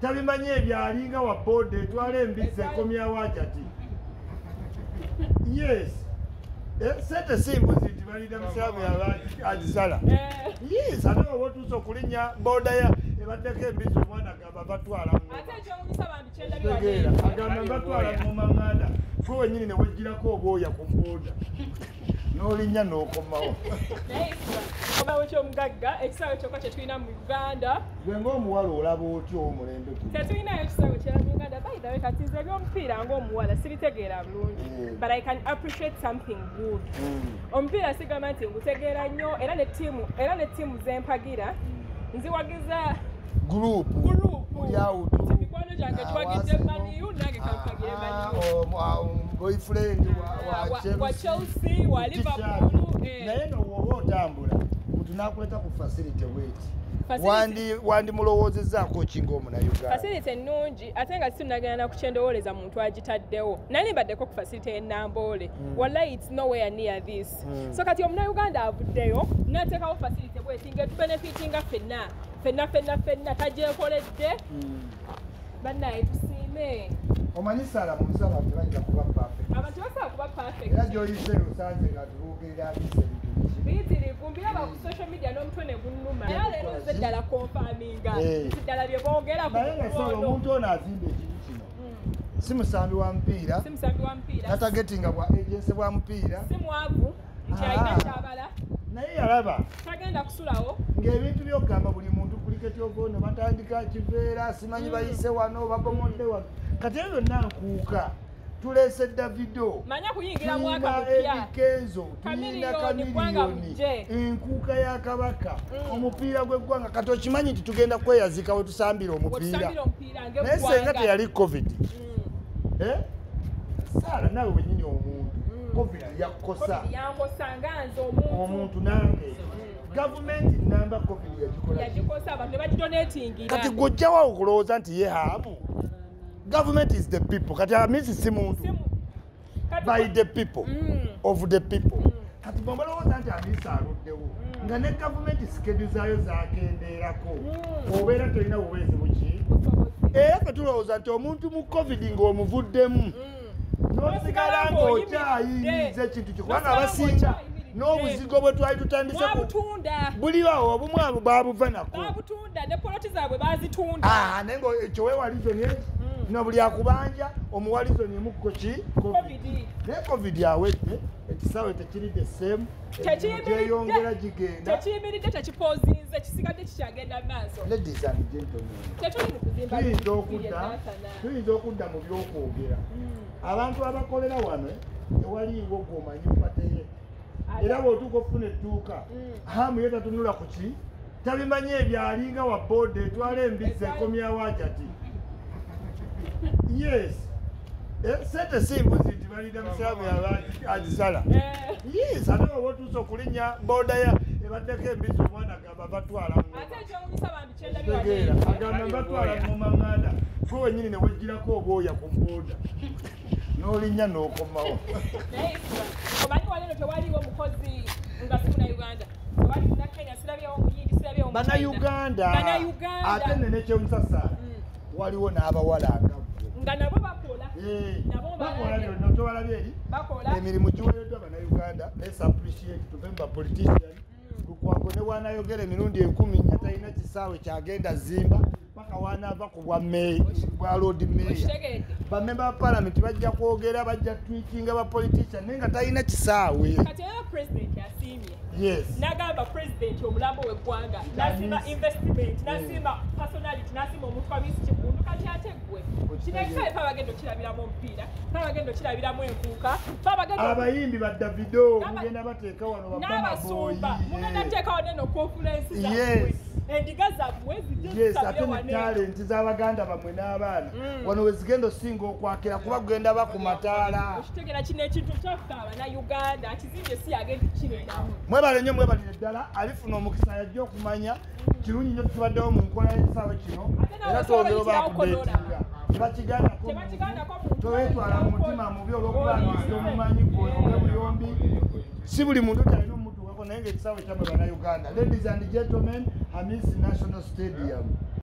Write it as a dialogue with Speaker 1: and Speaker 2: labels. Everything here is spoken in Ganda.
Speaker 1: tabimanyi ebyalinga wa boda etwala embizzi ekomyawo atyati yes. Eh, sente simbuzi nti balida musiramu yaba agisala.
Speaker 2: Eh,
Speaker 1: yes ate oba otuusa okulinnya boda ya ebaddeko embizzi omwana gamba batwala tegeera. agamba batwala mu maŋŋanda gwe wenyini ne wegirako obwoya ku boda n'olinnya n'okomawo.
Speaker 2: Obawo kyomugagga ekisaawe kyokka kyetulina mu uganda
Speaker 1: gwe ng'omuwala olaba otya omulembe
Speaker 2: tetulinayo ekisaawe kyera mu uganda bayidawe kati nze ebyomupiira ngaomuwala sibitegeera bulungi
Speaker 1: Mm.
Speaker 2: but i can appreciate something good.
Speaker 1: Mm.
Speaker 2: omupiira sigamba nti ngutegeera nnyo era ne ttiimu era ne ttiimu zempagira nziwagiza
Speaker 1: gurupu
Speaker 2: gurupu
Speaker 1: Oli awutu.
Speaker 2: nti mikwano gyange giwagidde maniyu nange kampagire maniyu
Speaker 1: boyfriend
Speaker 2: wa chelsea. Wa liverpool eh.
Speaker 1: naye nowoba otambula muntu nakuleta ku facility weti
Speaker 2: Facility-
Speaker 1: wandimulowoozezaako ki ngaomunauganda
Speaker 2: fasilite ennungi ate nga situnagenda na kukyendowoleza muntu agitaddewo. Nali mbaddeko ku fasilite y'enamboole wallahi its nowhere near this.
Speaker 1: Mm.
Speaker 2: so kati omunauganda avuddeyo nateekawo fasilite bweti ngaetubenefitinga ffenna. Ffenna ffenna ffenna tagyekoledde bannaye tusiime.
Speaker 1: Omanyi sala mu nsala tebayinza kuba perfect.
Speaker 2: Abantu basobola kuba perfect.
Speaker 1: Era gyoyise osanze nga tubuukirira abisa ebintu
Speaker 2: biyitirivu mbiraba ku social media n'omutwe ne gunnuma. Era leero nze ddala konfaminga nti ddala bye boogera
Speaker 1: naye
Speaker 2: mukono.
Speaker 1: omuntu ono azimba ekintu kino. Si musambi wa mupiira.
Speaker 2: Si musambi wa mupiira.
Speaker 1: Natagetinga bwa agensi bwa mupiira.
Speaker 2: Si mwavu. Nti alina kyabala
Speaker 1: naye yalaba
Speaker 2: tagenda kusulawo
Speaker 1: ng'ebintu byokugamba buli muntu kuliketi ovo ne batandika kiveera simanyi bayise wano babomodde wano. Kati ebyo byonna nkuuka tuleese davido. Tulina ebikenzo tulina
Speaker 2: Kamiliyoni,
Speaker 1: enkuuka ya kabaka
Speaker 2: Mm.
Speaker 1: omupiira gw'eggwanga kati okimanyi nti tugenda kweyazika
Speaker 2: wetusambira omupiira?
Speaker 1: Naye senga teyali covid.
Speaker 2: Mm.
Speaker 1: eh? saala nawe wenyini omuntu.
Speaker 2: Mm.
Speaker 1: Covid yakkosa
Speaker 2: yankosanga nze omuntu.
Speaker 1: Nange. Gavumenti namba covid yagikola
Speaker 2: yagikosa abantu ne bagidonatingira
Speaker 1: kati gwojjawo okulowooza nti ye haamu? Government is the people. Kati amisi si muntu. By the people.
Speaker 2: Mm.
Speaker 1: of the people.
Speaker 2: Mm.
Speaker 1: kati bwebalowooza nti amisi aluddewo nga ne gavumenti sikedu zaayo zagenderako
Speaker 2: Mm.
Speaker 1: obeera tolina buweezi buki? Era fe tulowooza nti omuntu mu covid ng'omuvuddemu nosigala ng'okyayingiza ekintu kyo? kubanga abasinga n'obuzigo bwe twali tutandise ku
Speaker 2: mwabutunda.
Speaker 1: Buli awo obumu abo babuva nako naye nga ekyo wewalizoni eki
Speaker 2: Mm.
Speaker 1: no buli akubanja omuwalizoni emukko ki?
Speaker 2: Covid.
Speaker 1: Naye covid awedde ekisaawe tekiri the same gyeyongera gigenda.
Speaker 2: tekiyimiridde tekipozinze kisigadde kikyagenda maaso.
Speaker 1: Tuyinza okudda mu byokwogera.
Speaker 2: Mm.
Speaker 1: abantu abakolera wano tewaliiwo gwomanyi kupateye era bw'otuuka okufuna edduuka
Speaker 2: Mm.
Speaker 1: hamu ye tatunula ku ki? Tabimanyi ebyalinga wa boda etwala embizzi
Speaker 2: Etwala-
Speaker 1: ekomyawo atyati yes Eh, sente simbuzi nti balida musiramu yaba agisala
Speaker 2: Eh,
Speaker 1: yes ate oba otuusa okulinnya boda ya ebaddeko embizzi omwana gamba batwala mu
Speaker 2: ate ekyowunyisa bambi kyendabye wano
Speaker 1: tegeera
Speaker 2: eno.
Speaker 1: agamba batwala mu maŋŋanda gwe wenyini ne wegirako obwoya ku boda n'olinnya n'okomawo.
Speaker 2: Omanyi wali eno tewaliwo mukozi nga sifuna uganda tewali muna kenya sirabyewo muyindi sirabyewo
Speaker 1: bannayuganda. Ate nene kyemusasa
Speaker 2: Mm.
Speaker 1: Waliwo n'abawala nga
Speaker 2: nabo bakola
Speaker 1: bakola byonna tobalabye eri? Emirimu giweereddwa bannayuganda let's appreciate tuve mu bapolitician lukwago ne bwanayogera emirundi enkumi nnya talina kisaawe kyagenda zimba paka wanaava ku bwa bwa lord meya
Speaker 2: okitegedde.
Speaker 1: Bamemba ba palamenti bajja kwogera bajja twikinga bapolitician naye nga talina kisaawe. Yes.
Speaker 2: Nagamba pulezidenti omulambo w'eggwanga nasimba investment nasimba personality nasimba omuntu kabisi kimundu kati ate gwe kinekisaawe fe abagenda okirabiramu omupiira okirabiramu enkuuka fe abagenda
Speaker 1: abayimbi ba davido mugenda bateeka wano
Speaker 2: n'abasumba mugenda
Speaker 1: bamaboyi
Speaker 2: teekawo neno konfulensi
Speaker 1: Yes.
Speaker 2: zammwe endiga zammwe
Speaker 1: yes
Speaker 2: zijje
Speaker 1: ate ne talenti z'abaganda bammwe n'abaana.
Speaker 2: Mm.
Speaker 1: wano we zigenda osinga okwakira kuba kugenda baku mataala.
Speaker 2: Okitegera kino ekintu kyaffe abanauganda kizimbye si yagenda kukiberamu
Speaker 1: mwebale nnyo mwebalire ddala. Alifuna omukisa yajja okumanya. Kirungi nnyo tutubaddewo mu nkola y'ekisaawe kino. Era twongera
Speaker 2: okuyitirawo
Speaker 1: towetwala mu mutima mubi olw'okubangiza omumanyi gwonoge buyombi si buli muntu kyalina omutuukako naye ngaekisaawe kyammwe bannayuganda ladies and gentlemen hamisi national stadium